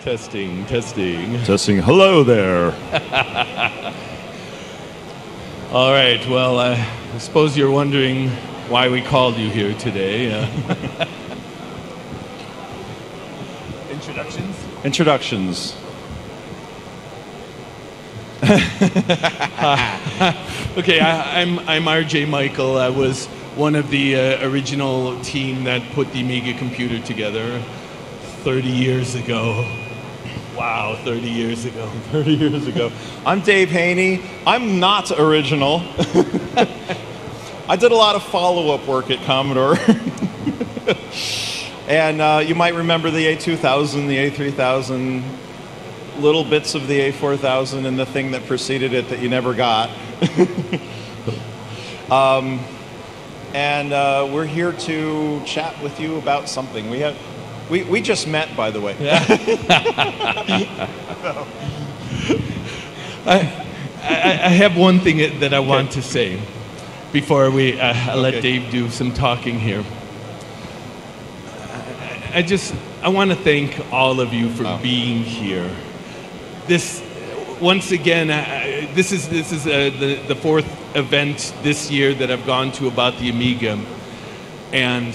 Testing, testing. Testing. Hello there. All right. Well, uh, I suppose you're wondering why we called you here today. Uh, introductions. Introductions. Okay, I, I'm I'm R.J. Mical. I was one of the uh, original team that put the Amiga computer together 30 years ago. Wow, 30 years ago. 30 years ago. I'm Dave Haynie. I'm not original. I did a lot of follow up work at Commodore. and uh, you might remember the A2000, the A3000, little bits of the A4000, and the thing that preceded it that you never got. um, and uh, we're here to chat with you about something. We have. We, we just met, by the way. I, I, I have one thing that I want to say before we uh, let Okay. Dave do some talking here. I, I just I want to thank all of you for Oh. being here. This once again, I- this is this is uh, the the fourth event this year that I've gone to about the Amiga, and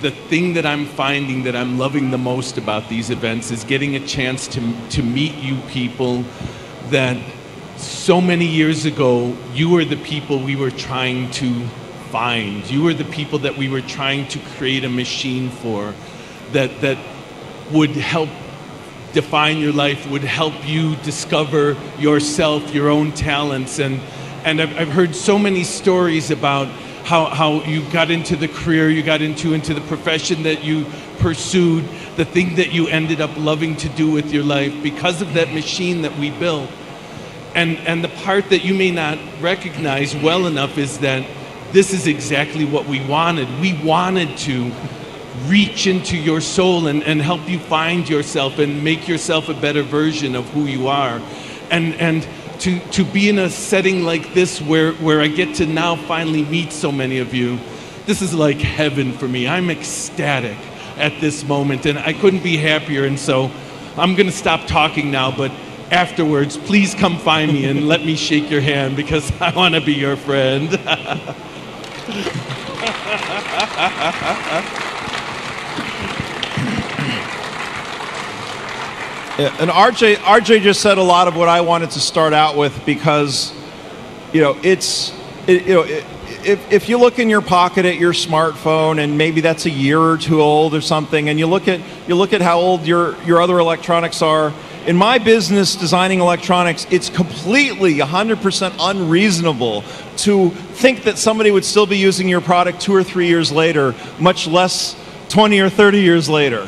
the thing that I'm finding that I'm loving the most about these events is getting a chance to, to meet you people that so many years ago you were the people we were trying to find. You were the people that we were trying to create a machine for that, that would help define your life, would help you discover yourself, your own talents. And, and I've, I've heard so many stories about how, how you got into the career you got into, into the profession that you pursued, the thing that you ended up loving to do with your life because of that machine that we built. And, and the part that you may not recognize well enough is that this is exactly what we wanted. We wanted to reach into your soul and, and help you find yourself and make yourself a better version of who you are. And, and to, to be in a setting like this where, where I get to now finally meet so many of you, this is like heaven for me. I'm ecstatic at this moment and I couldn't be happier. And so I'm going to stop talking now, but afterwards, please come find me and let me shake your hand because I want to be your friend. Yeah, and RJ, RJ just said a lot of what I wanted to start out with because, you know, it's, it, you know, it, if, if you look in your pocket at your smartphone and maybe that's a year or two old or something, and you look at you look at how old your your other electronics are. In my business, designing electronics, it's completely 100% unreasonable to think that somebody would still be using your product two or three years later, much less 20 or 30 years later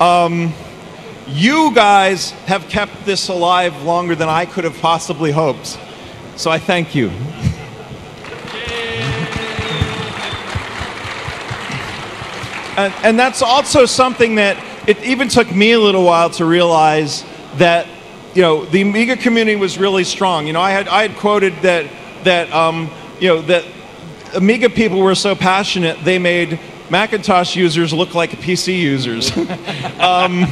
um, you guys have kept this alive longer than I could have possibly hoped. So I thank you. And, and that's also something that it even took me a little while to realize that you know the Amiga community was really strong. You know, I had I had quoted that that um, you know that Amiga people were so passionate they made Macintosh users look like PC users. um,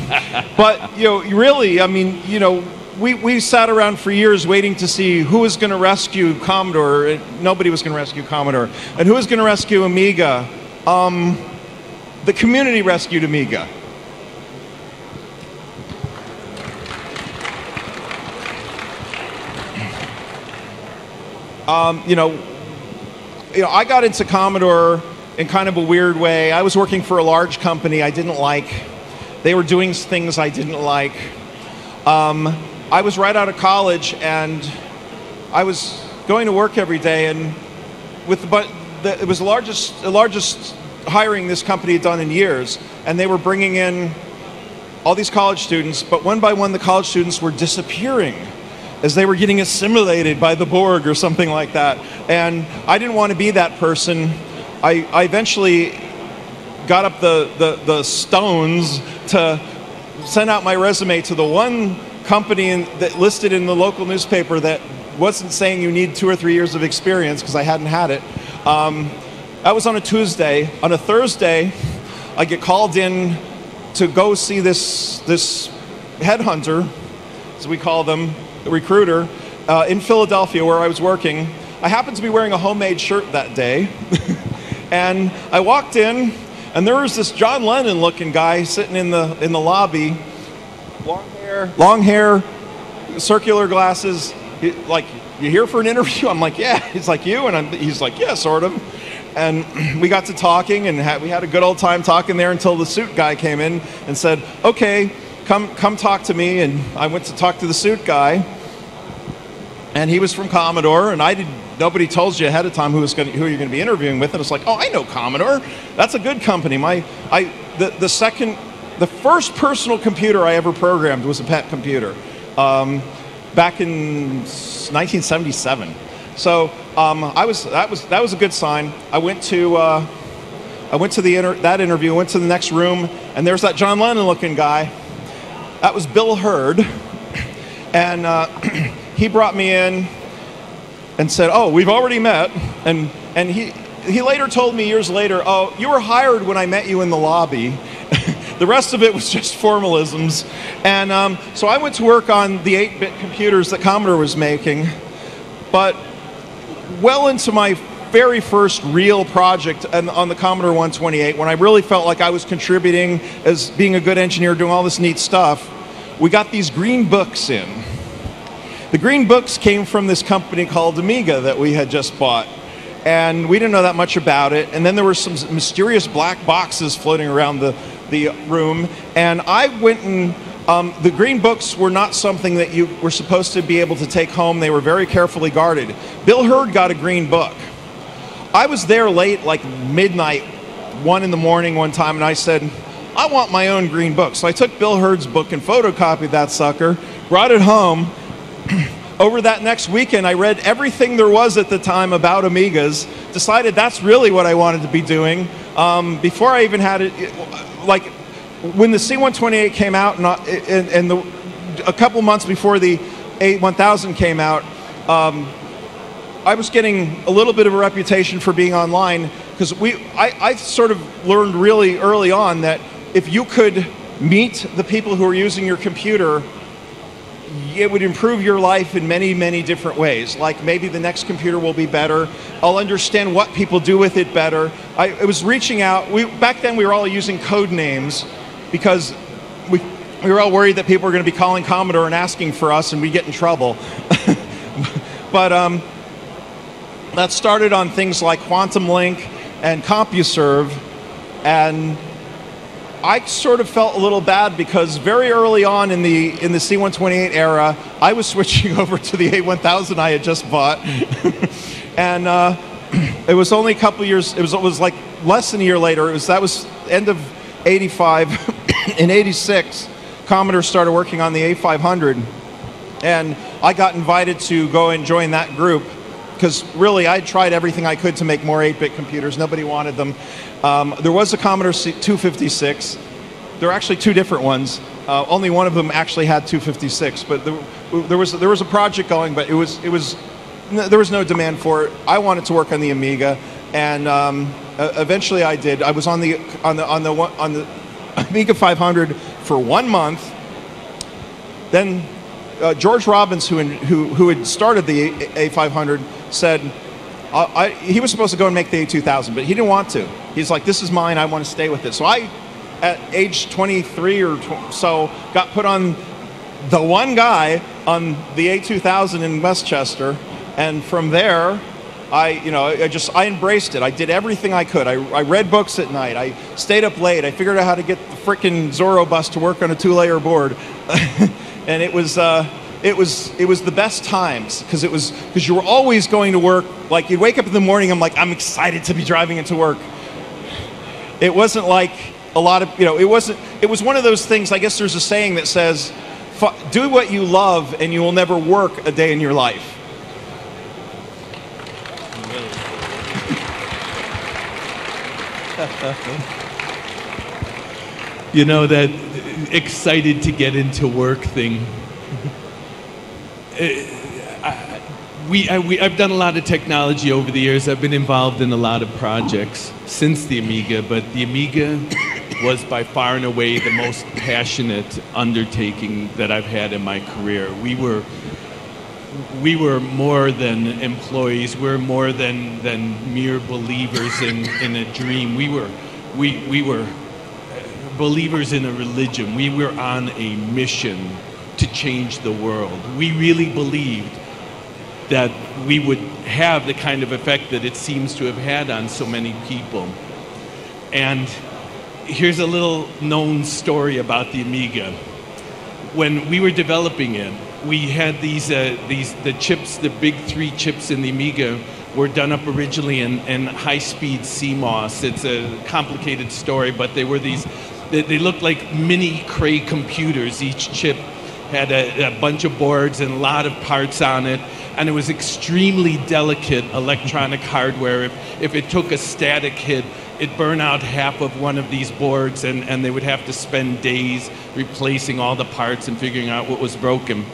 but you know, really, I mean, you know, we, we sat around for years waiting to see who was going to rescue Commodore. Nobody was going to rescue Commodore, and who was going to rescue Amiga. Um, the community rescued Amiga. Um, you know, you know, I got into Commodore in kind of a weird way. I was working for a large company I didn't like. They were doing things I didn't like. Um, I was right out of college and I was going to work every day and with the, but the, it was the largest the largest hiring this company had done in years and they were bringing in all these college students but one by one the college students were disappearing as they were getting assimilated by the Borg or something like that and I didn't want to be that person I, I eventually got up the, the, the stones to send out my resume to the one company in, that listed in the local newspaper that wasn't saying you need two or three years of experience because I hadn't had it. Um, that was on a Tuesday. On a Thursday, I get called in to go see this this headhunter, as we call them, the recruiter, uh, in Philadelphia where I was working. I happened to be wearing a homemade shirt that day. and I walked in, and there was this John Lennon looking guy sitting in the, in the lobby. Long hair. Long hair, circular glasses. He, like, you here for an interview? I'm like, yeah. He's like, you? And I'm, he's like, yeah, sort of. And we got to talking, and we had a good old time talking there until the suit guy came in and said, okay, come, come talk to me. And I went to talk to the suit guy and he was from Commodore, and I did. Nobody tells you ahead of time who was going who you're going to be interviewing with, and it's like, oh, I know Commodore. That's a good company. My, I, the, the second, the first personal computer I ever programmed was a PET computer, um, back in 1977. So um, I was that was that was a good sign. I went to. Uh, I went to the inter- that interview, went to the next room, and there's that John Lennon looking guy. That was Bill Herd. And uh, he brought me in and said, "Oh, we've already met." And and he he later told me years later, "Oh, you were hired when I met you in the lobby." the rest of it was just formalisms. And um, so I went to work on the 8-bit computers that Commodore was making, but well into my very first real project on the Commodore 128, when I really felt like I was contributing as being a good engineer, doing all this neat stuff, we got these green books in. The green books came from this company called Amiga that we had just bought. And we didn't know that much about it. And then there were some mysterious black boxes floating around the, the room. And I went and um, the green books were not something that you were supposed to be able to take home. They were very carefully guarded. Bill Herd got a green book. I was there late, like midnight, one in the morning one time, and I said, I want my own green book. So I took Bill Herd's book and photocopied that sucker, brought it home, over that next weekend, I read everything there was at the time about Amigas, decided that's really what I wanted to be doing. Um, before I even had it, like when the C128 came out, and, and, and the, a couple months before the A1000 came out, um, I was getting a little bit of a reputation for being online because we, I, I sort of learned really early on that if you could meet the people who are using your computer it would improve your life in many, many different ways. Like maybe the next computer will be better. I'll understand what people do with it better. I, I was reaching out. We, back then, we were all using code names because we, we were all worried that people were going to be calling Commodore and asking for us and we'd get in trouble. but um, that started on things like Quantum Link and CompuServe. And I sort of felt a little bad because very early on in the in the C128 era, I was switching over to the A1000 I had just bought, and uh, it was only a couple years. It was it was like less than a year later. It was that was end of '85. in '86, Commodore started working on the A500, and I got invited to go and join that group because really I tried everything I could to make more 8-bit computers. Nobody wanted them. Um, there was a Commodore 256. There are actually two different ones. Uh, only one of them actually had 256, but there, there, was there was a project going, but it was it was there was no demand for it. I wanted to work on the Amiga, and um, eventually I did. I was on the on the on the on the Amiga 500 for one month. Then uh, George Robbins, who, who who had started the A500, said I, he was supposed to go and make the A2000, but he didn't want to. He's like, this is mine, I want to stay with it. So I, at age 23 or tw- so, got put on the one guy on the A2000 in Westchester. And from there, I, you know, I just, I embraced it. I did everything I could. I, I read books at night. I stayed up late. I figured out how to get the freaking Zorro bus to work on a two-layer board. and it was, uh, it was it was the best times because it was because you were always going to work. Like you'd wake up in the morning i'm like i'm excited to be driving into work. It wasn't like a lot of you know it wasn't it was one of those things i guess there's a saying that says do what you love and you will never work a day in your life. You know that excited to get into work thing uh, we, I, we, I've done a lot of technology over the years. I've been involved in a lot of projects since the Amiga, but the Amiga was by far and away the most passionate undertaking that I've had in my career. We were we were more than employees. We are more than than mere believers in, in a dream. We were we we were believers in a religion. We were on a mission to change the world. We really believed that we would have the kind of effect that it seems to have had on so many people. And here's a little known story about the Amiga. When we were developing it, we had these, uh, these the chips, the big three chips in the Amiga were done up originally in, in high-speed CMOS. It's a complicated story, but they were these, they, they looked like mini Cray computers. Each chip had a, a bunch of boards and a lot of parts on it and it was extremely delicate electronic hardware. If, if it took a static hit, it burned out half of one of these boards, and, and they would have to spend days replacing all the parts and figuring out what was broken.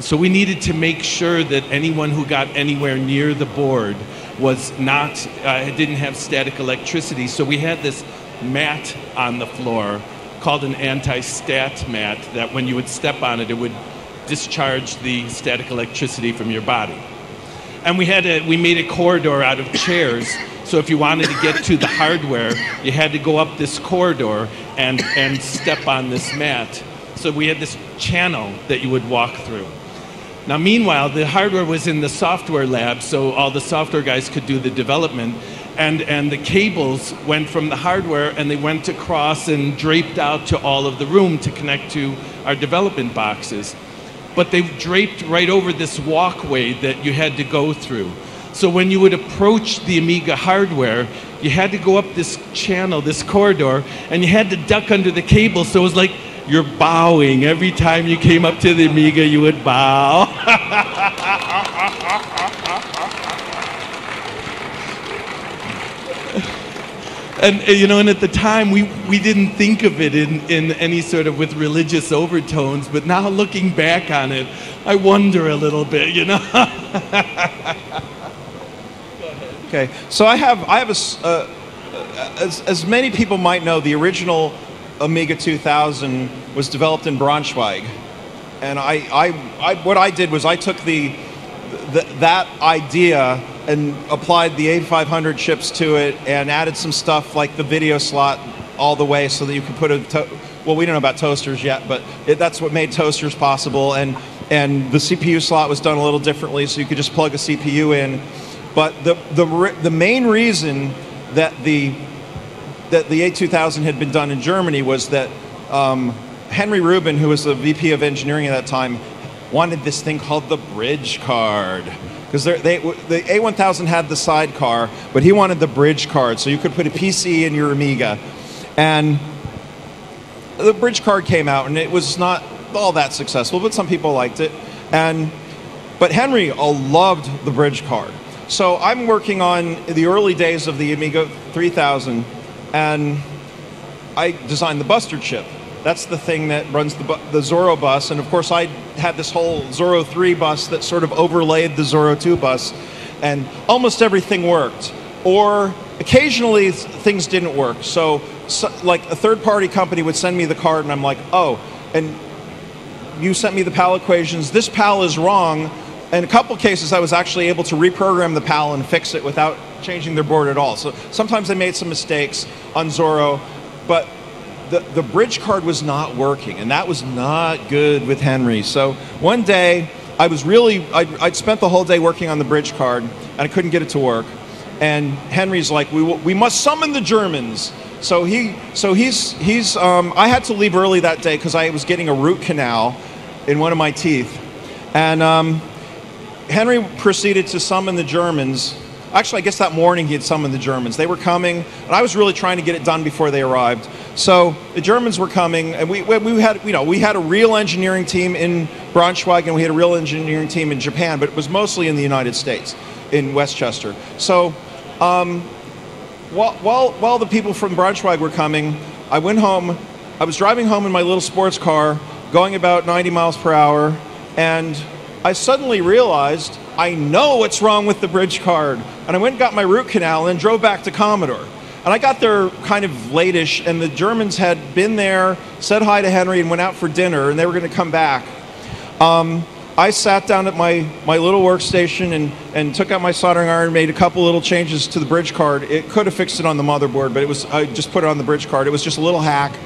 So we needed to make sure that anyone who got anywhere near the board was not, uh, didn't have static electricity. So we had this mat on the floor called an anti-stat mat that when you would step on it, it would discharge the static electricity from your body. And we had a, we made a corridor out of chairs. So if you wanted to get to the hardware, you had to go up this corridor and, and step on this mat. So we had this channel that you would walk through. Now, meanwhile, the hardware was in the software lab, so all the software guys could do the development. And, and the cables went from the hardware and they went across and draped out to all of the room to connect to our development boxes. But they draped right over this walkway that you had to go through. So when you would approach the Amiga hardware, you had to go up this channel, this corridor, and you had to duck under the cable. So it was like you're bowing. Every time you came up to the Amiga, you would bow. and you know, and at the time we, we didn't think of it in, in any sort of with religious overtones, but now looking back on it, I wonder a little bit, you know. okay, so I have I have a uh, as as many people might know, the original Amiga 2000 was developed in Braunschweig. And I, I, I, what I did was I took the, the, that idea and applied the A500 chips to it and added some stuff like the video slot all the way so that you could put a, to- well, we don't know about toasters yet, but it, that's what made toasters possible. And, and the CPU slot was done a little differently so you could just plug a CPU in. But the, the, the main reason that the that the A2000 had been done in Germany was that um, Henry Rubin, who was the VP of engineering at that time, wanted this thing called the bridge card. Because the A1000 had the sidecar, but he wanted the bridge card, so you could put a PC in your Amiga. And the bridge card came out, and it was not all that successful, but some people liked it. And but Henry uh, loved the bridge card. So I'm working on the early days of the Amiga 3000 and I designed the Buster chip. That's the thing that runs the, the Zorro bus, and of course I had this whole Zorro 3 bus that sort of overlaid the Zorro 2 bus, and almost everything worked. Or occasionally things didn't work. So, so like a third party company would send me the card, and I'm like, oh, and you sent me the PAL equations. This PAL is wrong. In a couple cases, I was actually able to reprogram the PAL and fix it without changing their board at all. So sometimes they made some mistakes on Zorro, but the, the bridge card was not working, and that was not good with Henry. So one day, I was really, I'd, I'd spent the whole day working on the bridge card, and I couldn't get it to work. And Henry's like, we, we must summon the Germans. So he, so he's, he's. Um, I had to leave early that day because I was getting a root canal in one of my teeth, and um, Henry proceeded to summon the Germans Actually, I guess that morning he had summoned the Germans. They were coming, and I was really trying to get it done before they arrived. So the Germans were coming, and we, we had, you know, we had a real engineering team in Braunschweig, and we had a real engineering team in Japan, but it was mostly in the United States, in Westchester. So um, while, while, while the people from Braunschweig were coming, I went home. I was driving home in my little sports car, going about 90 miles per hour, and I suddenly realized I know what's wrong with the bridge card. And I went and got my root canal and drove back to Commodore. And I got there kind of lateish, and the Germans had been there, said hi to Henry, and went out for dinner, and they were going to come back. Um, I sat down at my, my little workstation and, and took out my soldering iron, made a couple little changes to the bridge card. It could have fixed it on the motherboard, but it was I just put it on the bridge card. It was just a little hack,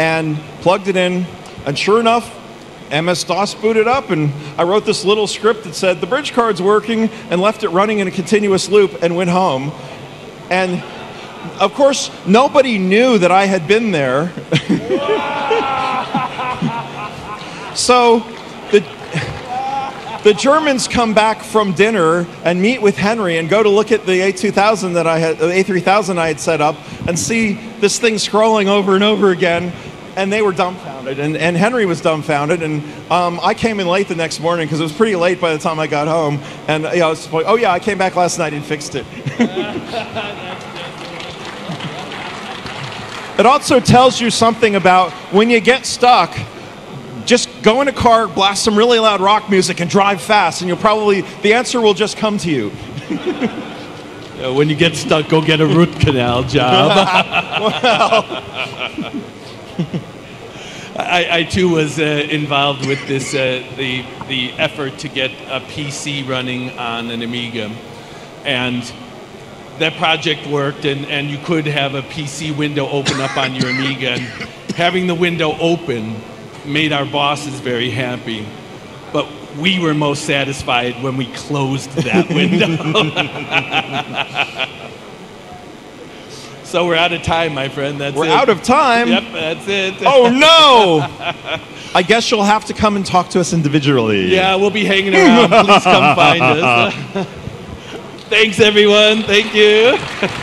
and plugged it in. And sure enough, MS DOS booted up, and I wrote this little script that said the bridge card's working, and left it running in a continuous loop, and went home. And of course, nobody knew that I had been there. so the the Germans come back from dinner and meet with Henry and go to look at the A2000 that I had, the A3000 I had set up, and see this thing scrolling over and over again. And they were dumbfounded, and, and Henry was dumbfounded. And um, I came in late the next morning because it was pretty late by the time I got home. And you know, I was like, oh yeah, I came back last night and fixed it. it also tells you something about when you get stuck, just go in a car, blast some really loud rock music, and drive fast, and you'll probably, the answer will just come to you. Uh, when you get stuck, go get a root canal job. I, I too was uh, involved with this, uh, the, the effort to get a PC running on an Amiga. And that project worked, and, and you could have a PC window open up on your Amiga. And having the window open made our bosses very happy. But we were most satisfied when we closed that window. so we're out of time, my friend. That's We're it. out of time. Yep, that's it. Oh no! I guess you'll have to come and talk to us individually. Yeah, we'll be hanging around. Please come find us. Thanks, everyone. Thank you.